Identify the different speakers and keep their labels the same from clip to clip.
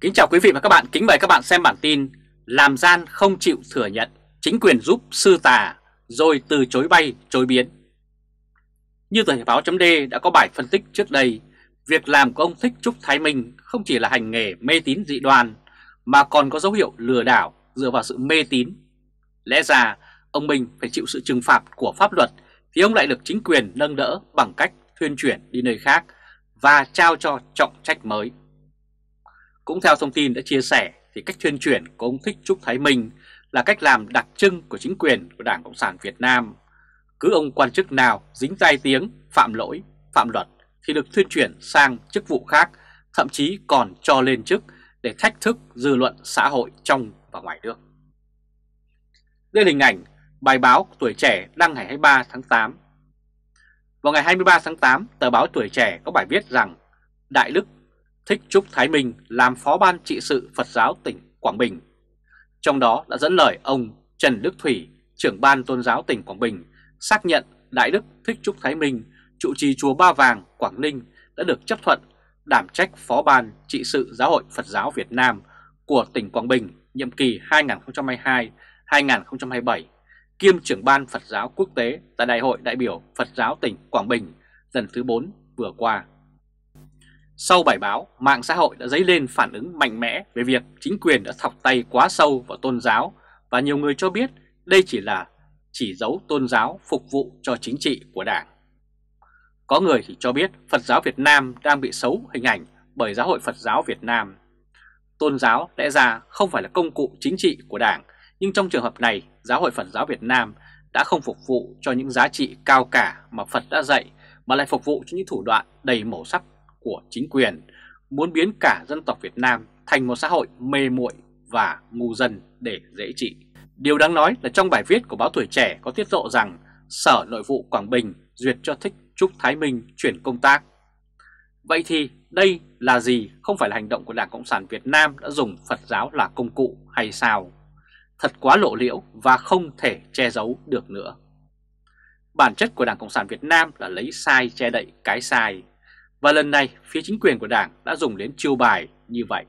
Speaker 1: Kính chào quý vị và các bạn, kính mời các bạn xem bản tin Làm gian không chịu thừa nhận, chính quyền giúp sư tà rồi từ chối bay, chối biến. Như tờ báo chấm đã có bài phân tích trước đây Việc làm của ông Thích Trúc Thái Minh không chỉ là hành nghề mê tín dị đoan Mà còn có dấu hiệu lừa đảo dựa vào sự mê tín. Lẽ ra ông Minh phải chịu sự trừng phạt của pháp luật Thì ông lại được chính quyền nâng đỡ bằng cách thuyên chuyển đi nơi khác Và trao cho trọng trách mới cũng theo thông tin đã chia sẻ thì cách tuyên truyền của ông Thích Trúc Thái Minh là cách làm đặc trưng của chính quyền của Đảng Cộng sản Việt Nam. Cứ ông quan chức nào dính tai tiếng, phạm lỗi, phạm luật thì được tuyên chuyển sang chức vụ khác, thậm chí còn cho lên chức để thách thức dư luận xã hội trong và ngoài nước. Đây là hình ảnh bài báo Tuổi Trẻ đăng ngày 23 tháng 8. Vào ngày 23 tháng 8, tờ báo Tuổi Trẻ có bài viết rằng Đại Đức Thích Trúc Thái Minh làm phó ban trị sự Phật giáo tỉnh Quảng Bình. Trong đó đã dẫn lời ông Trần Đức Thủy, trưởng ban tôn giáo tỉnh Quảng Bình, xác nhận Đại Đức Thích Trúc Thái Minh, trụ trì chùa Ba Vàng, Quảng Ninh đã được chấp thuận đảm trách phó ban trị sự Giáo hội Phật giáo Việt Nam của tỉnh Quảng Bình nhiệm kỳ 2022-2027, kiêm trưởng ban Phật giáo quốc tế tại Đại hội đại biểu Phật giáo tỉnh Quảng Bình lần thứ 4 vừa qua. Sau bài báo, mạng xã hội đã dấy lên phản ứng mạnh mẽ về việc chính quyền đã thọc tay quá sâu vào tôn giáo và nhiều người cho biết đây chỉ là chỉ dấu tôn giáo phục vụ cho chính trị của Đảng. Có người thì cho biết Phật giáo Việt Nam đang bị xấu hình ảnh bởi Giáo hội Phật giáo Việt Nam. Tôn giáo lẽ ra không phải là công cụ chính trị của Đảng, nhưng trong trường hợp này Giáo hội Phật giáo Việt Nam đã không phục vụ cho những giá trị cao cả mà Phật đã dạy mà lại phục vụ cho những thủ đoạn đầy màu sắc của chính quyền, muốn biến cả dân tộc Việt Nam thành một xã hội mê muội và ngu dân để dễ trị. Điều đáng nói là trong bài viết của báo Tuổi Trẻ có tiết lộ rằng Sở Nội vụ Quảng Bình duyệt cho Thích Trúc Thái Minh chuyển công tác. Vậy thì đây là gì không phải là hành động của Đảng Cộng sản Việt Nam đã dùng Phật giáo là công cụ hay sao? Thật quá lộ liễu và không thể che giấu được nữa. Bản chất của Đảng Cộng sản Việt Nam là lấy sai che đậy cái sai. Và lần này phía chính quyền của Đảng đã dùng đến chiêu bài như vậy.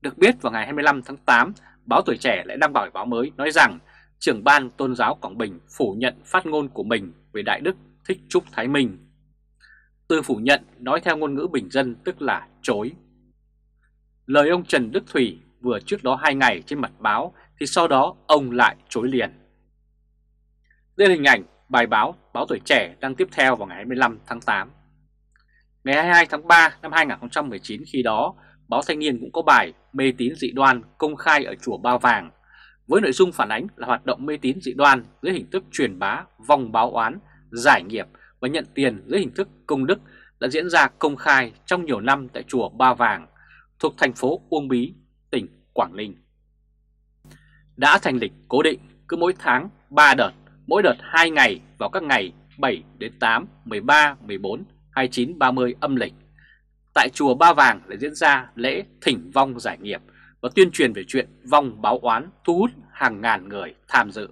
Speaker 1: Được biết vào ngày 25 tháng 8, báo Tuổi Trẻ lại đăng bài báo mới nói rằng trưởng ban tôn giáo Quảng Bình phủ nhận phát ngôn của mình về Đại Đức Thích Trúc Thái Minh. Từ phủ nhận nói theo ngôn ngữ bình dân tức là chối. Lời ông Trần Đức Thủy vừa trước đó hai ngày trên mặt báo thì sau đó ông lại chối liền. Đây là hình ảnh bài báo Báo Tuổi Trẻ đăng tiếp theo vào ngày 25 tháng 8. Ngày 22 tháng 3 năm 2019 khi đó, báo Thanh niên cũng có bài mê tín dị đoan công khai ở chùa Ba Vàng với nội dung phản ánh là hoạt động mê tín dị đoan dưới hình thức truyền bá, vòng báo oán, giải nghiệp và nhận tiền dưới hình thức công đức đã diễn ra công khai trong nhiều năm tại chùa Ba Vàng thuộc thành phố Uông Bí, tỉnh Quảng Ninh. Đã thành lịch cố định cứ mỗi tháng 3 đợt, mỗi đợt 2 ngày vào các ngày 7 đến 8, 13, 14 29-30 âm lịch. Tại chùa Ba Vàng lại diễn ra lễ thỉnh vong giải nghiệp và tuyên truyền về chuyện vong báo oán thu hút hàng ngàn người tham dự.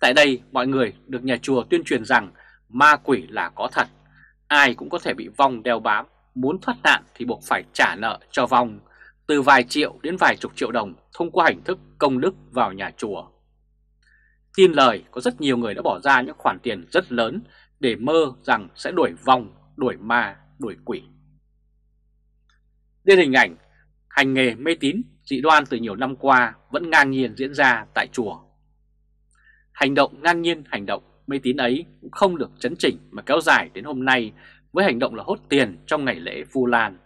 Speaker 1: Tại đây mọi người được nhà chùa tuyên truyền rằng ma quỷ là có thật, ai cũng có thể bị vong đeo bám, muốn thoát nạn thì buộc phải trả nợ cho vong, từ vài triệu đến vài chục triệu đồng thông qua hình thức công đức vào nhà chùa. Tin lời có rất nhiều người đã bỏ ra những khoản tiền rất lớn để mơ rằng sẽ đuổi vòng, đuổi ma, đuổi quỷ. Đây hình ảnh hành nghề mê tín dị đoan từ nhiều năm qua vẫn ngang nhiên diễn ra tại chùa. Hành động ngang nhiên hành động mê tín ấy cũng không được chấn chỉnh mà kéo dài đến hôm nay với hành động là hốt tiền trong ngày lễ Vu Lan.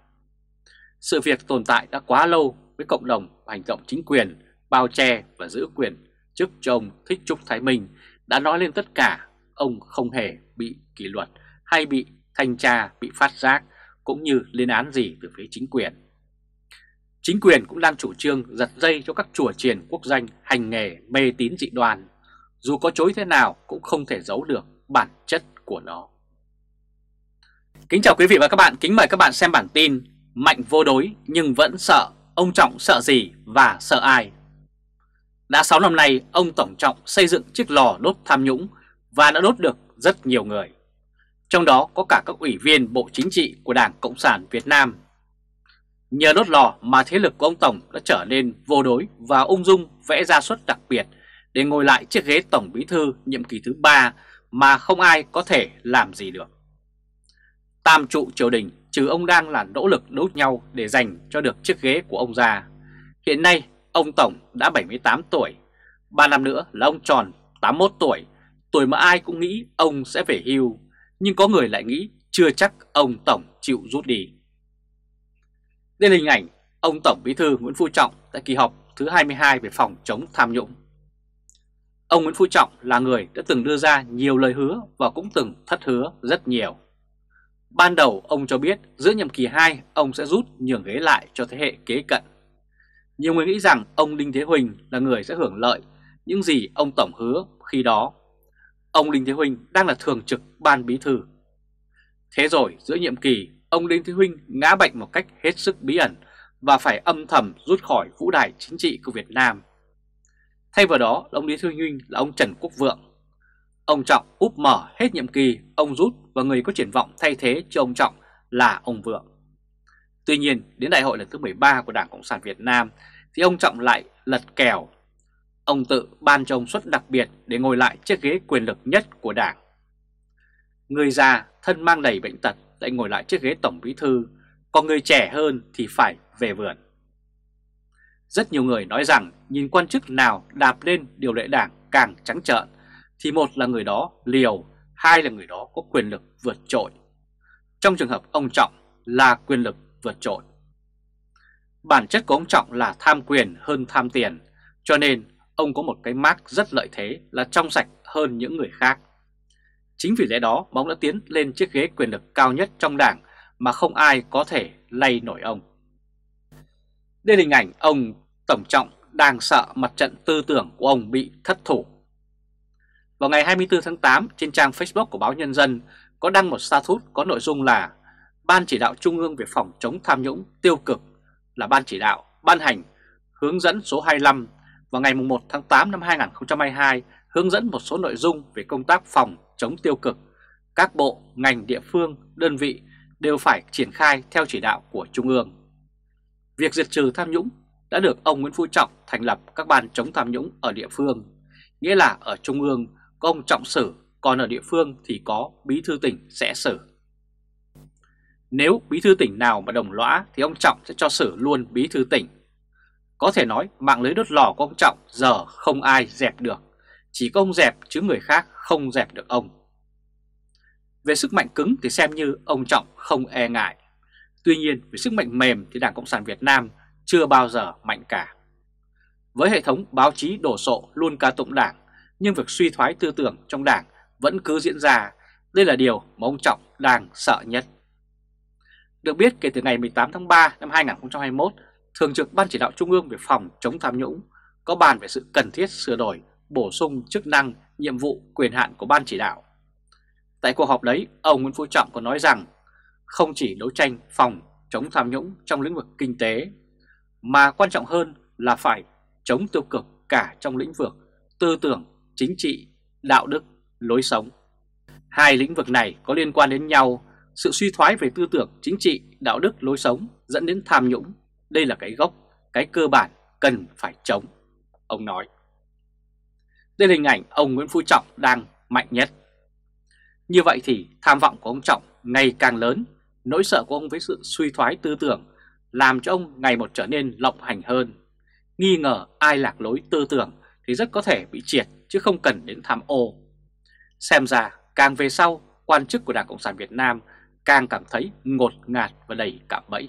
Speaker 1: Sự việc tồn tại đã quá lâu với cộng đồng và hành động chính quyền bao che và giữ quyền chức cho ông Thích Trúc Thái Minh đã nói lên tất cả ông không hề bị kỷ luật hay bị thanh tra, bị phát giác cũng như lên án gì từ phía chính quyền. Chính quyền cũng đang chủ trương giật dây cho các chùa triền quốc danh hành nghề mê tín dị đoan. Dù có chối thế nào cũng không thể giấu được bản chất của nó. Kính chào quý vị và các bạn, kính mời các bạn xem bản tin Mạnh vô đối nhưng vẫn sợ, ông Trọng sợ gì và sợ ai? Đã 6 năm nay, ông Tổng Trọng xây dựng chiếc lò đốt tham nhũng và đã đốt được rất nhiều người. Trong đó có cả các ủy viên Bộ Chính trị của Đảng Cộng sản Việt Nam. Nhờ đốt lò mà thế lực của ông Tổng đã trở nên vô đối và ung dung vẽ ra suất đặc biệt để ngồi lại chiếc ghế Tổng Bí Thư nhiệm kỳ thứ 3 mà không ai có thể làm gì được. Tam trụ triều đình trừ ông đang là nỗ lực đấu nhau để giành cho được chiếc ghế của ông già. Hiện nay ông Tổng đã 78 tuổi, 3 năm nữa là ông tròn 81 tuổi, tuổi mà ai cũng nghĩ ông sẽ về hưu, nhưng có người lại nghĩ chưa chắc ông Tổng chịu rút đi. Đây là hình ảnh ông Tổng Bí thư Nguyễn Phú Trọng tại kỳ họp thứ 22 về phòng chống tham nhũng. Ông Nguyễn Phú Trọng là người đã từng đưa ra nhiều lời hứa và cũng từng thất hứa rất nhiều. Ban đầu ông cho biết giữa nhiệm kỳ 2 ông sẽ rút nhường ghế lại cho thế hệ kế cận. Nhiều người nghĩ rằng ông Đinh Thế Huỳnh là người sẽ hưởng lợi những gì ông Tổng hứa khi đó. Ông Đinh Thế Huynh đang là thường trực ban bí thư. Thế rồi giữa nhiệm kỳ, ông Đinh Thế Huynh ngã bệnh một cách hết sức bí ẩn và phải âm thầm rút khỏi vũ đài chính trị của Việt Nam. Thay vào đó, ông Đinh Thế Huynh là ông Trần Quốc Vượng. Ông Trọng úp mở hết nhiệm kỳ, ông rút và người có triển vọng thay thế cho ông Trọng là ông Vượng. Tuy nhiên, đến đại hội lần thứ 13 của Đảng Cộng sản Việt Nam thì ông Trọng lại lật kèo. Ông tự ban cho ông suất đặc biệt để ngồi lại chiếc ghế quyền lực nhất của Đảng. Người già, thân mang đầy bệnh tật lại ngồi lại chiếc ghế Tổng Bí Thư, còn người trẻ hơn thì phải về vườn. Rất nhiều người nói rằng nhìn quan chức nào đạp lên điều lệ đảng càng trắng trợn thì một là người đó liều, hai là người đó có quyền lực vượt trội. Trong trường hợp ông Trọng là quyền lực vượt trội. Bản chất của ông Trọng là tham quyền hơn tham tiền, cho nên ông có một cái mác rất lợi thế là trong sạch hơn những người khác. Chính vì lẽ đó mà ông đã tiến lên chiếc ghế quyền lực cao nhất trong đảng mà không ai có thể lay nổi ông. Đây là hình ảnh ông Tổng Trọng đang sợ mặt trận tư tưởng của ông bị thất thủ. Vào ngày 24 tháng 8 trên trang Facebook của báo Nhân dân có đăng một status có nội dung là Ban chỉ đạo Trung ương về phòng chống tham nhũng tiêu cực là Ban chỉ đạo ban hành hướng dẫn số 25 vào ngày 1 tháng 8 năm 2022 hướng dẫn một số nội dung về công tác phòng chống tiêu cực. Các bộ, ngành địa phương, đơn vị đều phải triển khai theo chỉ đạo của Trung ương. Việc diệt trừ tham nhũng đã được ông Nguyễn Phú Trọng thành lập các ban chống tham nhũng ở địa phương, nghĩa là ở Trung ương có ông Trọng xử, còn ở địa phương thì có bí thư tỉnh sẽ xử. Nếu bí thư tỉnh nào mà đồng lõa thì ông Trọng sẽ cho xử luôn bí thư tỉnh. Có thể nói mạng lưới đốt lò của ông Trọng giờ không ai dẹp được, chỉ có ông dẹp chứ người khác không dẹp được ông. Về sức mạnh cứng thì xem như ông Trọng không e ngại. Tuy nhiên về sức mạnh mềm thì Đảng Cộng sản Việt Nam chưa bao giờ mạnh cả. Với hệ thống báo chí đổ sộ luôn ca tụng đảng, nhưng việc suy thoái tư tưởng trong đảng vẫn cứ diễn ra, đây là điều mà ông Trọng đang sợ nhất. Được biết kể từ ngày 18 tháng 3 năm 2021, Thường trực Ban Chỉ đạo Trung ương về phòng chống tham nhũng có bàn về sự cần thiết sửa đổi, bổ sung chức năng, nhiệm vụ, quyền hạn của Ban Chỉ đạo. Tại cuộc họp đấy, ông Nguyễn Phú Trọng còn nói rằng không chỉ đấu tranh phòng chống tham nhũng trong lĩnh vực kinh tế, mà quan trọng hơn là phải chống tiêu cực cả trong lĩnh vực tư tưởng, chính trị, đạo đức, lối sống. Hai lĩnh vực này có liên quan đến nhau, sự suy thoái về tư tưởng, chính trị, đạo đức, lối sống dẫn đến tham nhũng. Đây là cái gốc, cái cơ bản cần phải chống, ông nói. Đây là hình ảnh ông Nguyễn Phú Trọng đang mạnh nhất. Như vậy thì tham vọng của ông Trọng ngày càng lớn, nỗi sợ của ông với sự suy thoái tư tưởng làm cho ông ngày một trở nên lộng hành hơn. Nghi ngờ ai lạc lối tư tưởng thì rất có thể bị triệt chứ không cần đến tham ô. Xem ra càng về sau, quan chức của Đảng Cộng sản Việt Nam càng cảm thấy ngột ngạt và đầy cảm bẫy.